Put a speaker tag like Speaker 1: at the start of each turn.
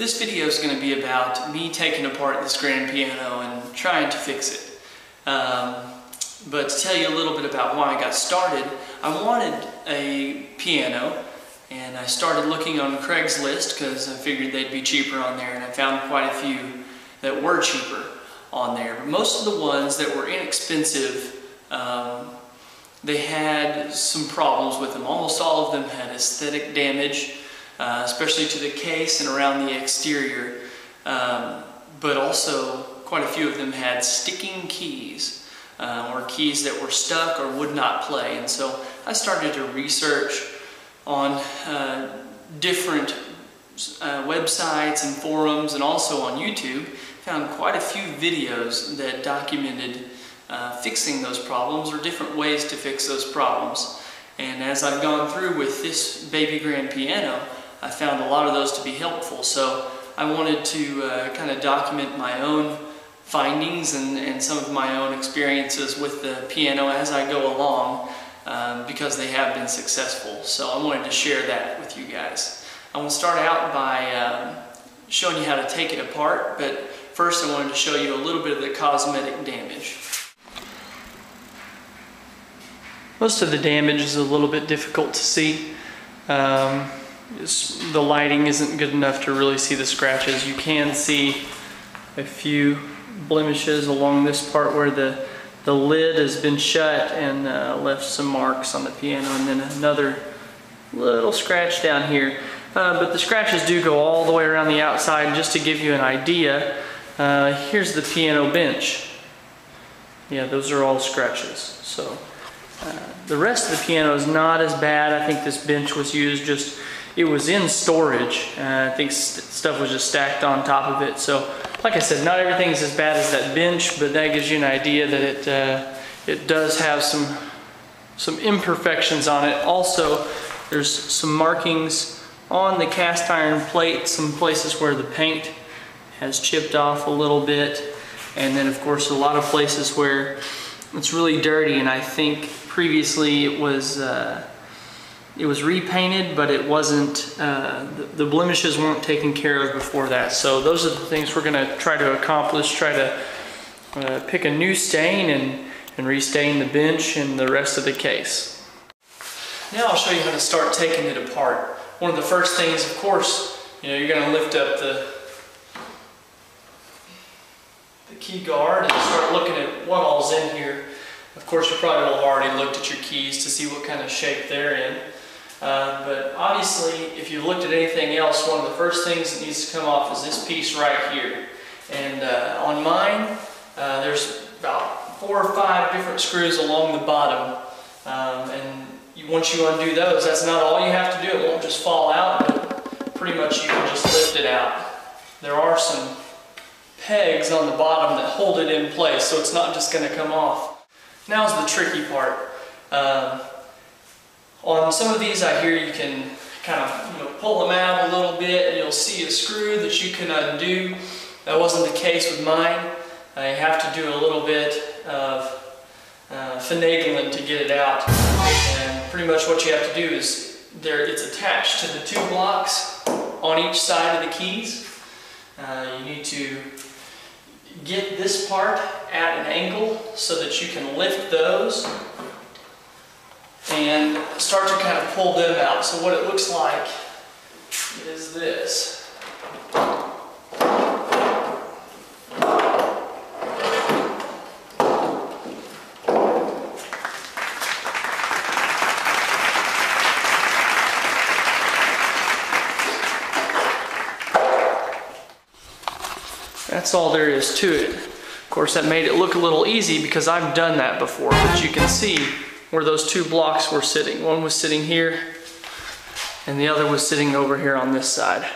Speaker 1: This video is going to be about me taking apart this grand piano and trying to fix it. Um, but to tell you a little bit about why I got started, I wanted a piano and I started looking on Craigslist because I figured they'd be cheaper on there and I found quite a few that were cheaper on there. But most of the ones that were inexpensive, um, they had some problems with them. Almost all of them had aesthetic damage, uh, especially to the case and around the exterior. Um, but also, quite a few of them had sticking keys, uh, or keys that were stuck or would not play. And so I started to research on uh, different uh, websites and forums and also on YouTube found quite a few videos that documented uh, fixing those problems or different ways to fix those problems. And as I've gone through with this baby grand piano, I found a lot of those to be helpful. So I wanted to uh, kind of document my own findings and, and some of my own experiences with the piano as I go along um, because they have been successful. So I wanted to share that with you guys. I want to start out by um, showing you how to take it apart, but First, I wanted to show you a little bit of the cosmetic damage. Most of the damage is a little bit difficult to see. Um, the lighting isn't good enough to really see the scratches. You can see a few blemishes along this part where the, the lid has been shut and uh, left some marks on the piano and then another little scratch down here. Uh, but the scratches do go all the way around the outside just to give you an idea. Uh, here's the piano bench. Yeah, those are all scratches. So the rest of the piano is not as bad. I think this bench was used just, it was in storage. Uh, I think st stuff was just stacked on top of it. So like I said, not everything's as bad as that bench, but that gives you an idea that it, uh, it does have some, some imperfections on it. Also, there's some markings on the cast iron plate, some places where the paint has chipped off a little bit. And then of course a lot of places where it's really dirty and I think previously it was uh, it was repainted but it wasn't uh, the, blemishes weren't taken care of before that. So those are the things we're gonna try to accomplish try to uh, pick a new stain and and restain the bench and the rest of the case. Now I'll show you how to start taking it apart. One of the first things of course you know you're gonna lift up the key guard and start looking at what all's in here. Of course, you probably have already looked at your keys to see what kind of shape they're in. Uh, but obviously, if you've looked at anything else, one of the first things that needs to come off is this piece right here. And uh, on mine, uh, there's about four or five different screws along the bottom. Um, and you, once you undo those, that's not all you have to do. It won't just fall out, pretty much you can just lift it out. There are some pegs on the bottom that hold it in place so it's not just going to come off. Now's the tricky part. Um, on some of these I hear you can kind of you know, pull them out a little bit and you'll see a screw that you can undo. That wasn't the case with mine. I have to do a little bit of uh, finagling to get it out. And pretty much what you have to do is there it's attached to the two blocks on each side of the keys. Uh, you need to get this part at an angle so that you can lift those and start to kind of pull them out. So what it looks like is this. That's all there is to it. Of course, that made it look a little easy because I've done that before, but you can see where those two blocks were sitting. One was sitting here, and the other was sitting over here on this side.